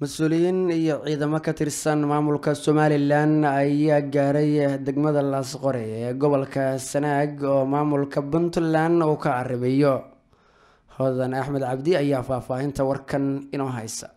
mas'uuliyiin iyo ciidamo ka tirsan maamulka somalilan ayaa gaaray degmada laasqore ee gobolka sanaag oo maamulka puntland uu ka carabeeyo hodan axmed cabdi ayaa faahfaahinta warkan inoo haysa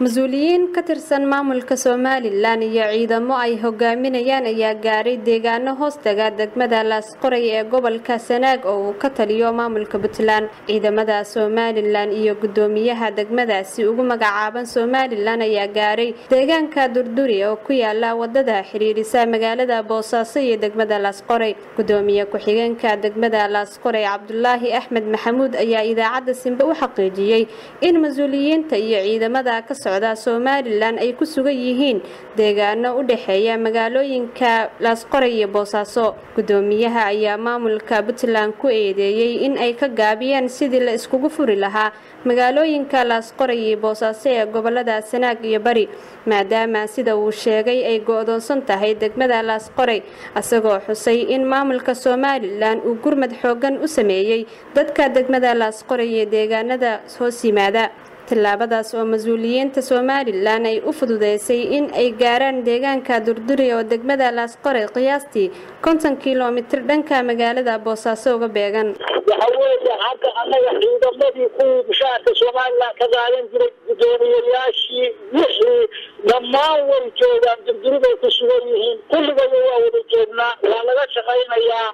mas'uuliyiin ka tirsan maamulka somalilan iyo ciidamo ay hogaaminayaan ayaa gaaray deegaano hoostaga degmada laasqoray ee gobolka sanaag oo uu ka taliyo maamulka puntland. Ciidamada somalilan iyo gudoomiyaha degmadaasi ugu magacaaban somalilan ayaa gaaray deegaanka durduri oo ku yaalla waddada xiriirisa magaalada boosaaso iyo degmada laasqoray gudoomiye ku-xigeenka degmada laasqoray cabdulaahi axmed maxamuud ayaa idaacadda simbe u xaqiijiyey in mas'uuliyiinta iyo ciidamada ka somalilan ay ku sugan yihiin deegaano u dhexeeya magaalooyinka laasqoray iyo boosaaso gudoomiyaha ayaa maamulka puntland ku eedeeyey in ay ka gaabiyeen sidii la iskugu furi lahaa magaalooyinka laasqoray iyo boosaaso ee gobollada sanaag iyo bari maadaama sida uu sheegay ay go-doonsan tahay degmada laasqoray isagoo xusay in maamulka somalilan uu gurmad xoogan u sameeyey dadka degmada laasqoray iyo deegaanada hoos yimaada tallaabadaas oo mas'uuliyiinta somalilan ay u fududeysay in ay gaaraan deegaanka durduri oo degmada laasqore qiyaastii konton kilomitir dhanka magaalada boosaaso uga beegan. Waxa weeye hadda annaga ciidamadii kuwii mushaarka somalilan ka qaadan jiray guddoomiyayaashii wixii dhammaan way joogaan durduri bay ku sugan yihiin. Kulligooda waa wada joognaa. Waa laga shaqaynayaa.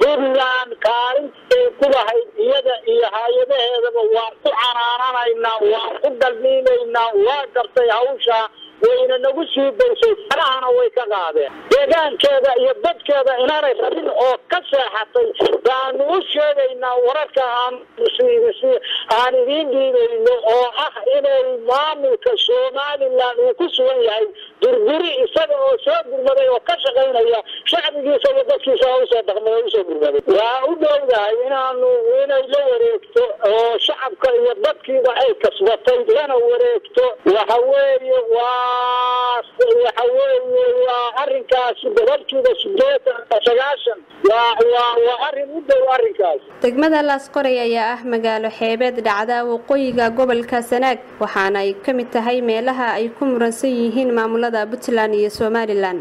Puntland kaalintay ku lahayd. Iyada iyo hay'adaheedaba waan ku canaananaynaa waan ku dalmiinaynaa waa gartay hawsha wayna nagu sii daysay farahana way ka qaadeen. Deegaankeeda iyo dadkeeda inaanay rabin oo ka seexatay baanu u sheegaynaa wararka aan idiin dhiibayno oo ah inay maamulka somalilan uu ku sugan yahay durduri isaga oo soo gurmaday oo ka shaqaynaya shacbigiisa iyo dadkiisa u soo dhaqmay u soo gurmaday waa u dhowdahay inaanu inay la wareegto oo shacabka iyo dadkiiba ay kasbatay lana wareegto. Waxa weeye waa waxa weeye waa arrinkaasi boqolkiiba sideetan sagaashan waa waa waa arrin u dhow arrinkaas. Degmada laasqoray ayaa ah magaalo xeebeed dhacda waqooyiga gobolka sanaag waxaana ay ka mid tahay meelaha ay ku muransan yihiin maamulada puntland iyo somalilan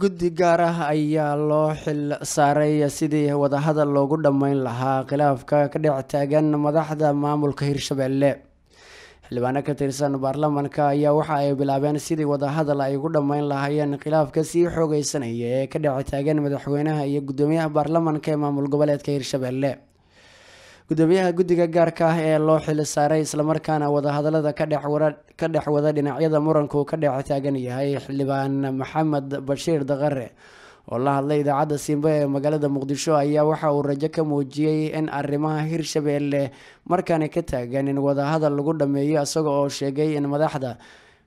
guddi gaar ah ayaa loo xil saaray sidii wadahadal loogu dhammeyn lahaa khilaafka ka dhex taagan madaxda maamulka hirshabelle. Xildhibaano ka tirsan baarlamaanka ayaa waxa ay bilaabeen sidii wadahadal ay ugu dhammeyn lahaayeen khilaafka sii xoogeysanaya ee ka dhex taagan madaxweynaha iyo guddoomiyaha baarlamaanka ee maamul goboleedka hirshabelle gudoomiyaha guddiga gaarka ah ee loo xil saaray islamarkaana wadahadalada ka dhex wada dhinacyada muranku ka dhex taagan yahay xildhibaan maxamed bashiir daqare oo la hadlay idaacadda simbe ee magaalada muqdisho ayaa waxa uu rajo ka muujiyey in arrimaha hirshabelle markaani ka taagan in wadahadal lagu dhameeyo isaga oo sheegay in madaxda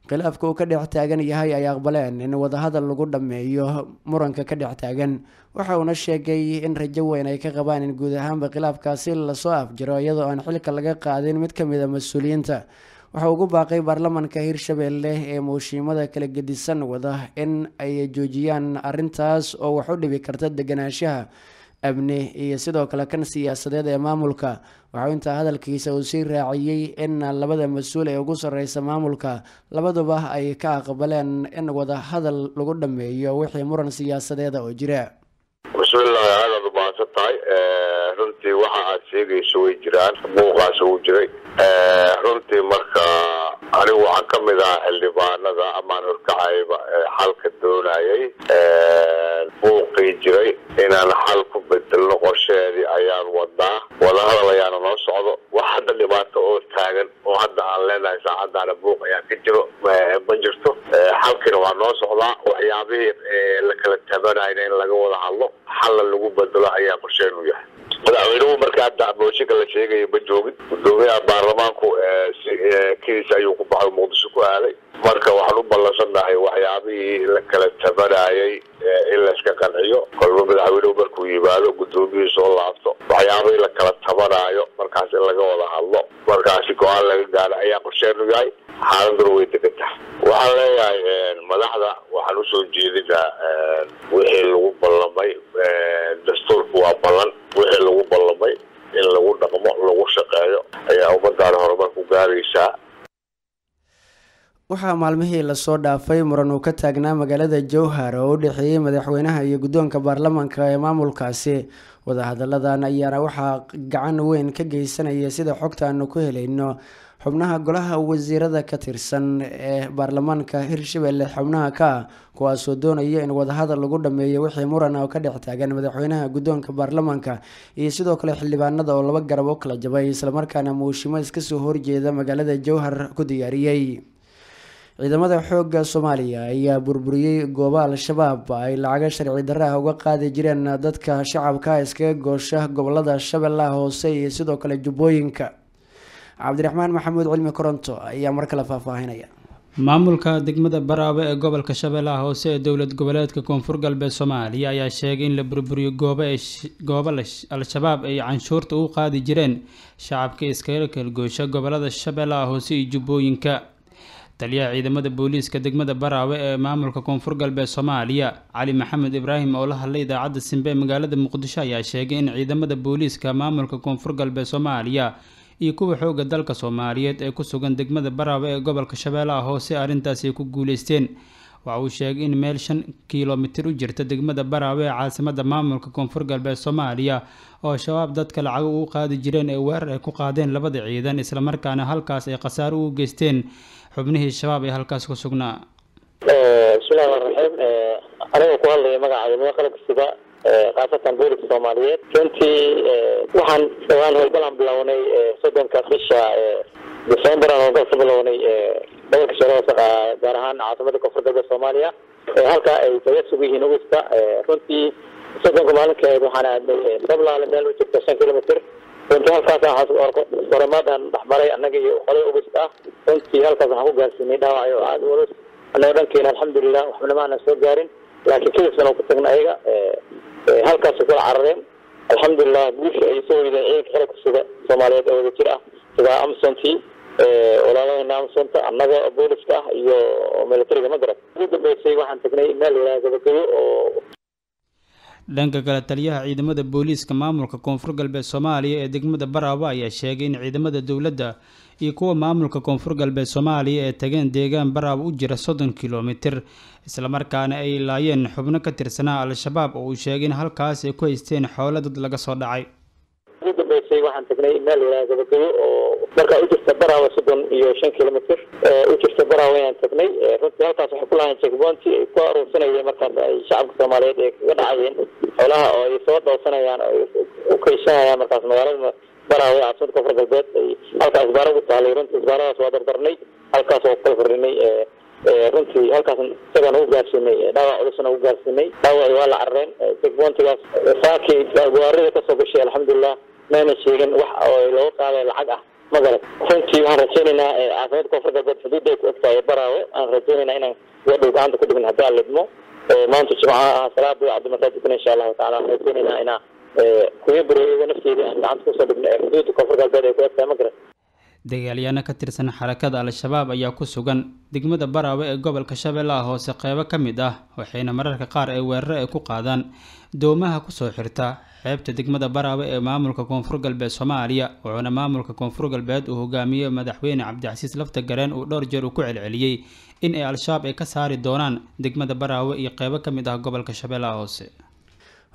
khilaafka uu ka dhex taagan yahay ay aqbaleen in wadahadal lagu dhameeyo muranka ka dhex taagan. Waxa uuna sheegay in rajo weyn ay ka qabaan in guud ahaanba khilaafkaasi la soo afjiro iyadoo aan xilka laga qaadin mid ka mid a mas'uuliyiinta. Waxa ugu baaqay baarlamaanka hirshabelle ee mooshiimada kala gedisan wada in ay joojiyaan arintaas oo wax u dhibi karta deganaanshaha amni iyo sidoo kale kan siyaasadeed ee maamulka. Waxau intaa hadalkiisa uu sii raaciyey in labada mas'uul ee ugu sareysa maamulka labaduba ay ka aqbaleen in wada hadal lagu dhameeyo wixii muran siyaasadeeda oo jira. Bismillahi aadaad u mahadsan tahay. Runtii waxa aad sheegayso way jiraan buuqaas uu jiray. Runtii marka anigu waxaan ka mid ahaa xildhibaanada amaan horkacayba xalka doonayay. Buuqii jiray inaan xal qorsheedii ayaan wadnaa. Wadahadal ayaana noo socdo. Wax hadda dhibaato oo taagan oo hadda aan leenahay saacadaana buuq ayaa ka jiro ma jirto. Xalkiina waa noo socdaa. Waxyaabihii la kala tabanayna in laga wada hadlo xalla lagu bedelo ayaa qorsheenu yahay. Madaxweynuhu marka hadda mooshinka la sheegaya ma joogin. Gudoomiyaha baarlamaanku kiis ayuu ku baxay muqdisho ku aaday marka waxaan u ballansannahay waxyaabihii la kala tabanayay in layska qanciyo. Kolba madaxweynuhu markuu yimaado gudoomiyihii soo laabto. Waxyaabihii la kala tabanaayo markaas in laga wada hadlo markaasi go'aan laga gaaro ayaa qorsheenu yahay xaaladuna way degan tahay. Waxaan leeyahay madaxda waxaan u soo jeedinaa wixii lagu ballamay dastuurku waa ballan. Wixii lagu ballamay in lagu dhaqmo lagu shaqeeyo ayaa ummadaan horumar ku gaaraysaa waxaa maalmihii la soo dhaafay muran uu ka taagnaa magaalada jowhar oo u dhexeeyey madaxweynaha iyo guddoonka baarlamaanka ee maamulkaasi. Wadahadalladan ayaana waxaa gacan weyn ka geysanaya sida xogta aanu ku helayno xubnaha golaha wasiirada ka tirsan ee baarlamaanka hirshabelle xubnaha ka ah kuwaasoo doonaya in wadahadal lagu dhameeyo wixii muran oo ka dhex taagan madaxweynaha guddoonka baarlamaanka iyo sidoo kale xildhibaanada oo laba garab u kala jabay islamarkaana muushimo iskasoo horjeeda magaalada jowhar ku diyaariyey ciidamada xoogga soomaaliya ayaa burburiyey gooba al-shabaab ay lacaga sharci darraha uga qaadi jireen dadka shacabka iskaga goosha gobollada shabeellaha hoose iyo sidoo kale jubbooyinka cabdiraxmaan maxamuud cilmi koronto ayaa mar kale faahfaahinaya. Maamulka degmada baraawe ee gobolka shabeellaha hoose ee dowlad goboleedka koonfur galbeed soomaaliya ayaa sheegay in la burburiyo gooba goobo al-shabaab ay canshuurta u qaadi jireen shacabka iskaga kalgoosha gobollada shabeellaha hoose iyo jubbooyinka taliyaha ciidamada booliiska degmada baraawe ee maamulka koonfur galbeed soomaaliya cali maxamed ibraahim oo la hadlay idaacadda simbe magaalada muqdisho ayaa sheegay in ciidamada booliiska maamulka koonfur galbeed soomaaliya iyo kuwa xooga dalka soomaaliyeed ee ku sugan degmada baraawe ee gobolka shabeellaha hoose arrintaasi ay ku guuleysteen. Waxa uu sheegay in meel shan kilomitir u jirta degmada baraawe ee caasimada maamulka koonfur galbeed soomaaliya oo shabaab dadka lacago u qaadi jireen ee weerar ay ku qaadeen labada ciidan islamarkaana halkaas ay khasaaro ugu geysteen xubnihii shabaab ee halkaas ku sugnaa? Bismillahi raxmaan raxiim aniga ku hadlaya magaca ciidamada qalabka sida khaasatan booliska soomaaliyeed. Runtii waxaan dhawaan howlgalaan bilownay soddonka bisha december aan howlgal ka bilownay gobolka shabeelle gaar ahaan caasimada koonfur galbeed soomaaliya halka ay kaga sug yihiin ogista runtii soddonka maalinkeed waxaan aadnay sablaale meel u jirta shan kilomitr runtii halkaas horemaadaan dhexmaray annaga iyo qolay ogist ah runtii halkaas waxaan ku gaarsiinay dhaawac oo aada u annaga dhankeena alxamdulilah aanan soo gaarin. Laakiin kadibsana ku tagna ayaga halkaas kula carareen. Alxamdulilah guusha ay soo weydeen ciidanka qalabka sida soomaaliyeed oo wada ah sida amsonti walaalahena amsonta annaga booliska ah iyo militariga magarab ugu dambeysay waxaan tagnay meel yaraha gabagabo oo dhanka kale taliyaha ciidamada booliiska maamulka koonfur galbeed soomaaliya ee degmada baraawe ayaa sheegay in ciidamada dowladda iyo kuwa maamulka koonfur galbeed soomaaliya ee tageen deegaan baraawe u jira soddon kilomitir islamarkaana ay laayeen xubno ka tirsanaa al-shabaab oo uu sheegay in halkaas ay ku haysteen xoolo dad laga soo dhacay ugu dambeysay waxaan tagnay meel yaraha gabagabo oo markaa u jirta baraawe soddon iyo shan kilomitr u jirta baraawe ayaan tagnay. Runtii halkaas waxay ku lahayn checkpointi ay ku aruursanayeen markaas ay shacabka soomaaliyeed ay kaga dhacayeen. Xoolaha oo ay soo dhowsanayaan oo u kaysanayaan markaas magaalada baraawe caasimada koonfur galbeed ay halkaa isbaara ugu taalay runtii isbaaradaas waa dardarnay halkaas waa kukala fardhinay runtii halkaas isagaan ugu gaarsiinay dhaawac culusna ugu gaarsiinay. Dhaawaci waa la carareen checkpointigaas saakii gawaarida ka soo gashay alxamdulilah mayna sheegin wax oo looga qaaday lacag ah. Magarad runtii waxaan rajeynaynaa caasimada koonfur galbeed xuduudda ay ku egtahay baraawe. Aan rajeynaynaa inaan wadhow gacanta ku dhigin haddii lidmo maanta jimca ah salaada wacdi markaa tukana insha allahu tacala waxaan rajeynaynaa inaa kuya bareeyoga nafteedii aan gacanta ku soo dhigno ee xuduudda koonfur galbeed ay ku egtahay magarad dagaalyaano ka tirsan xarakada al-shabaab ayaa ku sugan degmada baraawe ee gobolka shabeellaha hoose qeybo ka mid ah waxayna mararka qaar ay weeraro ay ku qaadaan doomaha ku soo xirta. Xeebta degmada baraawe ee maamulka koonfur galbeed soomaaliya wuxuuna maamulka koonfur galbeed uu hogaamiyey madaxweyne cabdicasiis lafta gareen uu dhowr jeer uu ku celceliyey in ay al-shabaab ay ka saari doonaan degmada baraawe iyo qeybo ka mid ah gobolka shabeellaha hoose.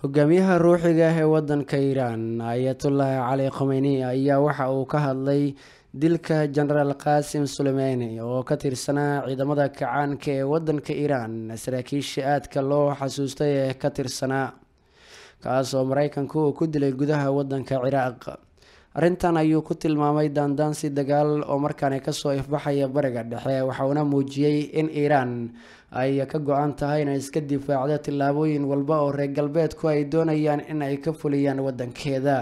Hogaamiyaha ruuxiga ah ee wadanka iiraan ayatullaahi cali khomeyni ayaa waxa uu ka hadlay dilka jenaraal qaasim suleymaani oo ka tirsanaa ciidamada kacaanka ee wadanka iiraan saraakiisha aadka loo xasuustay ee ka tirsanaa kaas oo mareykanku uu ku dilay gudaha wadanka ciraaq. Arrintan ayuu ku tilmaamay daandaansi dagaal oo markaani ka soo ifbaxaya bariga dhexe waxauna muujiyey in iiraan ay ka go-an tahay inay iska difaacdo tillaabooyin walba oo reer galbeedku ay doonayaan in ay ka fuliyaan wadankeeda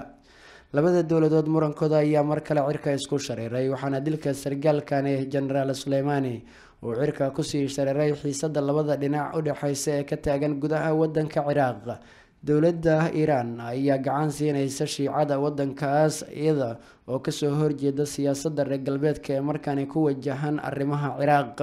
labada dowladood murankooda ayaa mar kale cirka isku shareeray waxaana dilka sargaalkani jenaraal suleymaani uu cirka ku sii shareeray xiisada labada dhinac u dhexeysa ee ka taagan gudaha wadanka ciraaq. Dowladda iiraan ayaa gacan siineysa shiicada wadankaas iyada oo ka soo horjeeda siyaasada reer galbeedka ee markaani ku wajahan arrimaha ciraaq